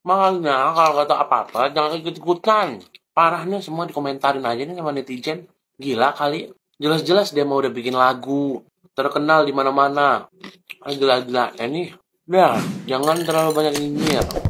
Makanya kalau kata apa-apa jangan ikut-ikutan. Parahnya semua dikomentarin aja nih sama netizen. Gila kali. Jelas-jelas dia mau udah bikin lagu. Terkenal di mana-mana. Gila-gila. Ini. Dah, jangan terlalu banyak nyinyir.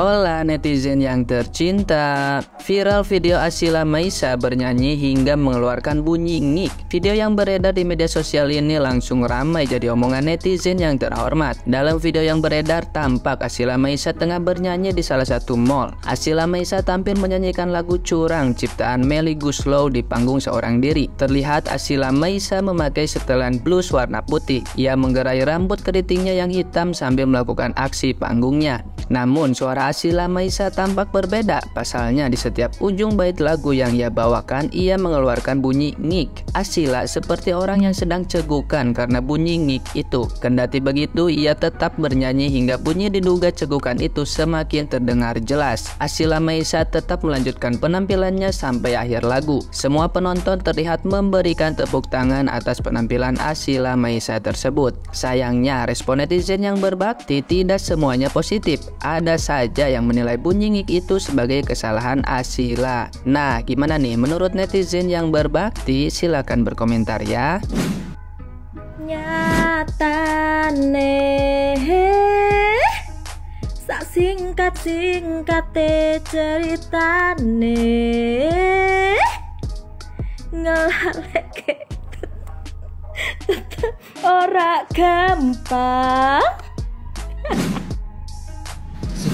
Hola netizen yang tercinta Viral video Asila Maisa bernyanyi hingga mengeluarkan bunyi ngik. Video yang beredar di media sosial ini langsung ramai jadi omongan netizen yang terhormat. Dalam video yang beredar tampak Asila Maisa tengah bernyanyi di salah satu mall. Asila Maisa tampil menyanyikan lagu curang ciptaan Melly Guslow di panggung seorang diri. Terlihat Asila Maisa memakai setelan blus warna putih. Ia menggerai rambut keritingnya yang hitam sambil melakukan aksi panggungnya. Namun suara Asila Maisa tampak berbeda. Pasalnya di setiap ujung bait lagu yang ia bawakan, ia mengeluarkan bunyi ngik. Asila seperti orang yang sedang cegukan karena bunyi ngik itu. Kendati begitu, ia tetap bernyanyi hingga bunyi diduga cegukan itu semakin terdengar jelas. Asila Maisa tetap melanjutkan penampilannya sampai akhir lagu. Semua penonton terlihat memberikan tepuk tangan atas penampilan Asila Maisa tersebut. Sayangnya, respon netizen yang berbakti tidak semuanya positif ada saja yang menilai bunyi ngik itu sebagai kesalahan Asila. Nah, gimana nih menurut netizen yang berbakti? Silakan berkomentar ya. nyatane sak singkat singkate ceritane ngelaleke ora gampang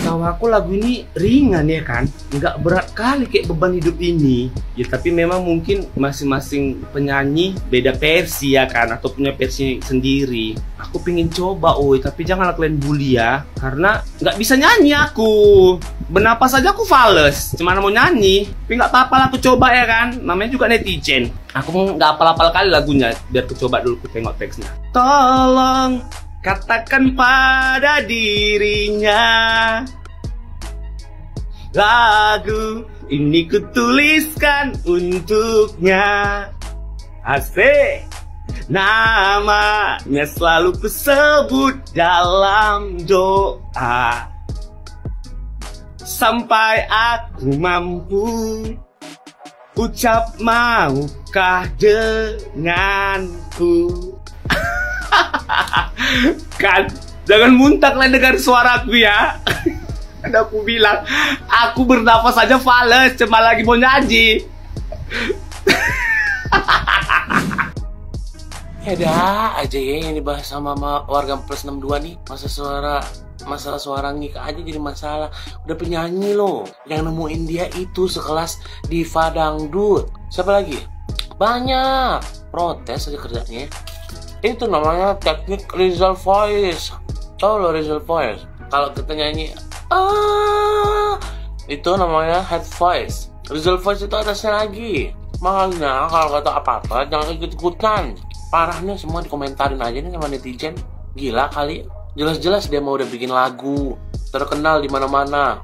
Setahu aku lagu ini ringan ya kan, nggak berat kali kayak beban hidup ini. Ya tapi memang mungkin masing-masing penyanyi beda versi ya kan, atau punya versi sendiri. Aku pingin coba, oi, tapi jangan kalian bully ya, karena nggak bisa nyanyi aku. Benapa saja aku fales, cuma mau nyanyi. Tapi nggak apa-apa lah aku coba ya kan, namanya juga netizen. Aku nggak apal-apal kali lagunya, biar aku coba dulu aku tengok teksnya. Tolong katakan pada dirinya Lagu ini kutuliskan untuknya. Asik. Namanya selalu kusebut dalam doa. Sampai aku mampu Ucap maukah denganku? Kan jangan muntah kalian dengar suaraku ya aku bilang aku bernafas saja fales cuma lagi mau nyanyi. Ya dah aja ya yang dibahas sama ma- warga plus 62 nih. Masa suara Masalah suara ngik aja jadi masalah. Udah penyanyi loh Yang nemuin dia itu sekelas Diva Dangdut. Siapa lagi? Banyak. Protes aja kerjanya. Itu namanya teknik Rizal Voice. Tau lo Rizal Voice? Kalau kita nyanyi ah, Itu namanya head voice. Rizal Voice itu atasnya lagi. Makanya kalau kata apa-apa jangan ikut-ikutan. Parahnya semua dikomentarin aja nih sama netizen. Gila kali. Jelas-jelas dia mau udah bikin lagu Terkenal di mana-mana.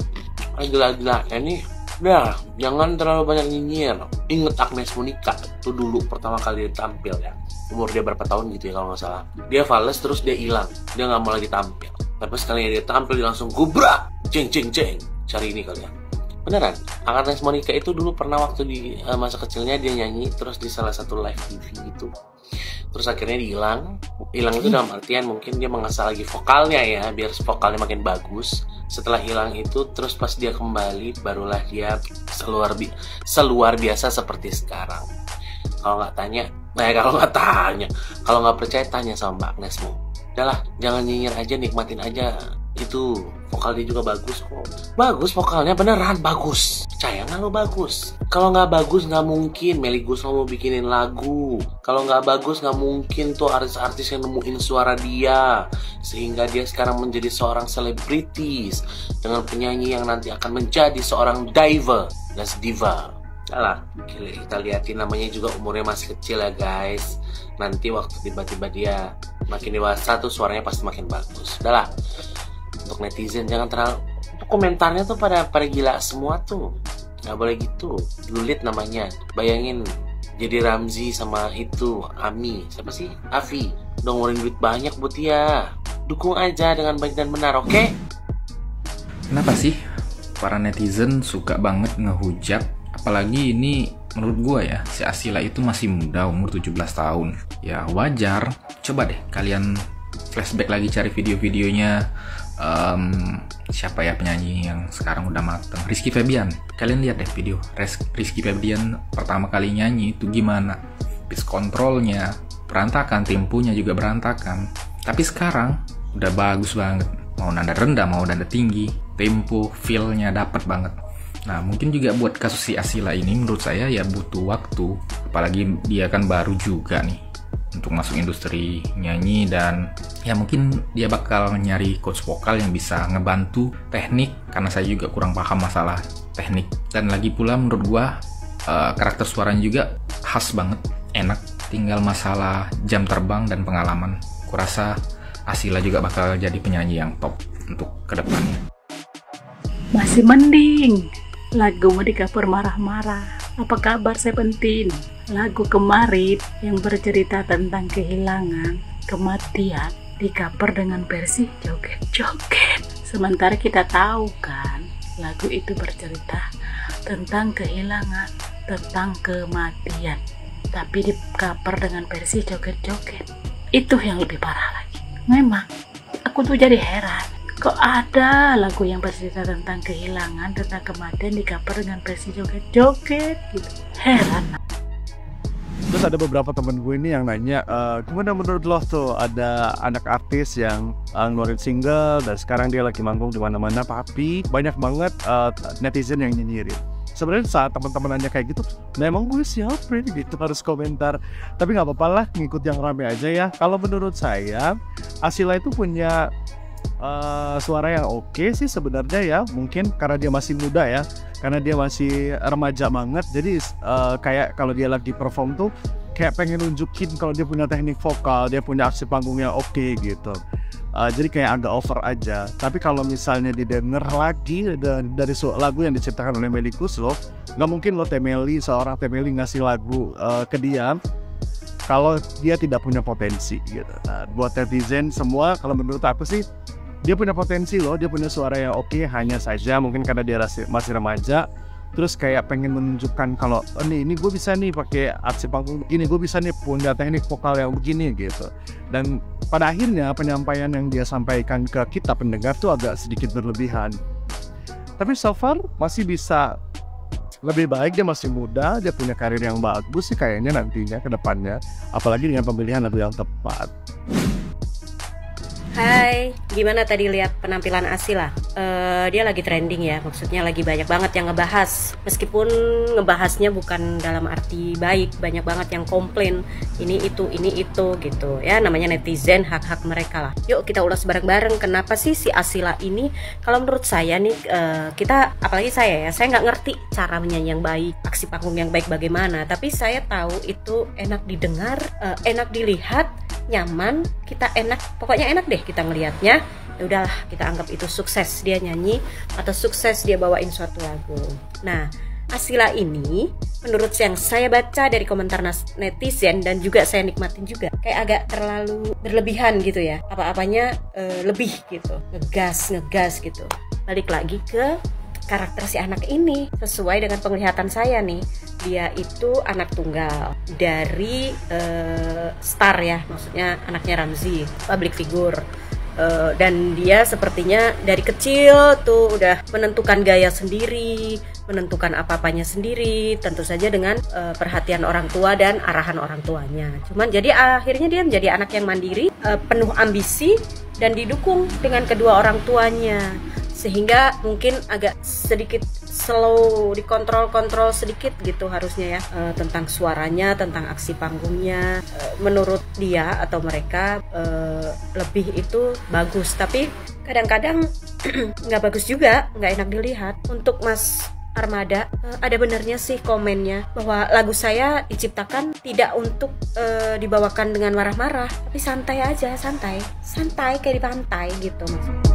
Ah, Gila-gila. Ini Dah, jangan terlalu banyak nyinyir. Ingat Agnes Monica. Itu dulu pertama kali dia tampil ya. Umur dia berapa tahun gitu ya kalau nggak salah. Dia fales terus dia hilang. Dia nggak mau lagi tampil. Tapi sekali dia tampil dia langsung gubrak, ceng ceng ceng. Cari ini kalian. Beneran, Agnes Monica itu dulu pernah waktu di eh, masa kecilnya dia nyanyi terus di salah satu live TV gitu. Terus akhirnya hilang. Hilang itu dalam artian mungkin dia mengasah lagi vokalnya ya, biar vokalnya makin bagus. Setelah hilang itu, terus pas dia kembali, barulah dia seluar bi seluar biasa seperti sekarang. Kalau nggak tanya, nah ya kalau nggak tanya, kalau nggak percaya tanya sama Mbak Agnesmu. Udahlah, jangan nyinyir aja, nikmatin aja. Itu vokal dia juga bagus kok. Bagus vokalnya beneran bagus. Percaya nggak lo bagus? Kalau nggak bagus nggak mungkin Melly Guslow mau bikinin lagu. Kalau nggak bagus nggak mungkin tuh artis-artis yang nemuin suara dia sehingga dia sekarang menjadi seorang selebritis dengan penyanyi yang nanti akan menjadi seorang diva, das diva. Alah, kita liatin namanya juga umurnya masih kecil ya guys. Nanti waktu tiba-tiba dia makin dewasa tuh suaranya pasti makin bagus. Udahlah, untuk netizen. Jangan terlalu komentarnya tuh pada pada gila semua tuh. Nggak boleh gitu. Lulit namanya. Bayangin jadi Ramzi sama itu Ami. Siapa sih? Avi udah ngeluarin duit banyak buat dia. Dukung aja dengan baik dan benar oke? Kenapa sih para netizen suka banget ngehujat? Apalagi ini menurut gua ya, si Asila itu masih muda, umur 17 tahun. Ya wajar. Coba deh kalian flashback lagi cari video-videonya em, siapa ya penyanyi yang sekarang udah mateng? Rizky Febian. Kalian lihat deh video. Rizky Febian pertama kali nyanyi itu gimana? Pitch kontrolnya berantakan tempunya juga berantakan. Tapi sekarang udah bagus banget. Mau nada rendah mau nada tinggi. Tempo feelnya dapat banget. Nah mungkin juga buat kasus si Asila ini menurut saya ya butuh waktu. Apalagi dia kan baru juga nih untuk masuk industri nyanyi dan ya mungkin dia bakal nyari coach vokal yang bisa ngebantu teknik karena saya juga kurang paham masalah teknik dan lagi pula menurut gua eh, karakter suaranya juga khas banget enak tinggal masalah jam terbang dan pengalaman kurasa Asila juga bakal jadi penyanyi yang top untuk ke depannya Masih mending lagu di cover marah-marah. Apa kabar Seventeen? Lagu kemarin yang bercerita tentang kehilangan, kematian di cover dengan versi joget-joget. Sementara kita tahu kan, lagu itu bercerita tentang kehilangan, tentang kematian. Tapi di cover dengan versi joget-joget. Itu yang lebih parah lagi. Memang, aku tuh jadi heran kok ada lagu yang bercerita tentang kehilangan, tentang kematian di cover dengan versi joget-joget gitu. Heran. Terus ada beberapa temen gue ini yang nanya, "Eh, gimana menurut lo tuh ada anak artis yang eh, ngeluarin single dan sekarang dia lagi manggung di mana-mana, tapi banyak banget eh, netizen yang nyinyirin. Sebenarnya saat teman-teman nanya kayak gitu, nah emang gue siapa gitu harus komentar. Tapi nggak apa-apa lah, ngikut yang rame aja ya. Kalau menurut saya, Asila itu punya eh, suara yang oke sih sebenarnya ya. Mungkin karena dia masih muda ya, karena dia masih remaja banget. Jadi eh, kayak kalau dia lagi perform tuh kayak pengen nunjukin kalau dia punya teknik vokal, dia punya aksi panggung yang oke gitu. Uh, jadi kayak agak over aja. Tapi kalau misalnya didengar lagi da- dari lagu yang diciptakan oleh Meli Guslo, nggak mungkin lo Temeli seorang Temeli ngasih lagu uh, ke dia kalau dia tidak punya potensi gitu. Nah, buat netizen semua, kalau menurut aku sih dia punya potensi loh, dia punya suara yang oke, hanya saja mungkin karena dia masih, remaja, terus kayak pengen menunjukkan kalau oh, nih ini gue bisa nih pakai aksi panggung gini, gue bisa nih punya teknik vokal yang begini gitu. Dan pada akhirnya penyampaian yang dia sampaikan ke kita pendengar tuh agak sedikit berlebihan. Tapi so far masih bisa lebih baik dia masih muda, dia punya karir yang bagus sih kayaknya nantinya ke depannya. Apalagi dengan pemilihan lagu yang tepat. Hai, gimana tadi lihat penampilan Asila? Eh, dia lagi trending ya, maksudnya lagi banyak banget yang ngebahas. Meskipun ngebahasnya bukan dalam arti baik, banyak banget yang komplain ini itu ini itu gitu ya. Namanya netizen, hak-hak mereka lah. Yuk kita ulas bareng-bareng. Kenapa sih si Asila ini? Kalau menurut saya nih, eh, kita apalagi saya ya, saya nggak ngerti cara menyanyi yang baik, aksi panggung yang baik bagaimana. Tapi saya tahu itu enak didengar, eh, enak dilihat, nyaman, kita enak, pokoknya enak deh kita ngelihatnya. Ya udahlah, kita anggap itu sukses dia nyanyi atau sukses dia bawain suatu lagu. Nah, Asila ini menurut yang saya baca dari komentar netizen dan juga saya nikmatin juga kayak agak terlalu berlebihan gitu ya apa-apanya eh, lebih gitu ngegas ngegas gitu balik lagi ke karakter si anak ini sesuai dengan penglihatan saya nih. Dia itu anak tunggal dari eh, star ya maksudnya anaknya Ramzi public figure. Eh, dan dia sepertinya dari kecil tuh udah menentukan gaya sendiri menentukan apa-apanya sendiri tentu saja dengan eh, perhatian orang tua dan arahan orang tuanya. Cuman jadi akhirnya dia menjadi anak yang mandiri eh, penuh ambisi dan didukung dengan kedua orang tuanya sehingga mungkin agak sedikit slow dikontrol-kontrol sedikit gitu harusnya ya eh, tentang suaranya tentang aksi panggungnya. Eh, menurut dia atau mereka eh, lebih itu bagus. Tapi kadang-kadang nggak bagus juga nggak enak dilihat. Untuk Mas Armada ada benarnya sih komennya bahwa lagu saya diciptakan tidak untuk eh, dibawakan dengan marah-marah tapi santai aja santai. Santai kayak di pantai gitu mas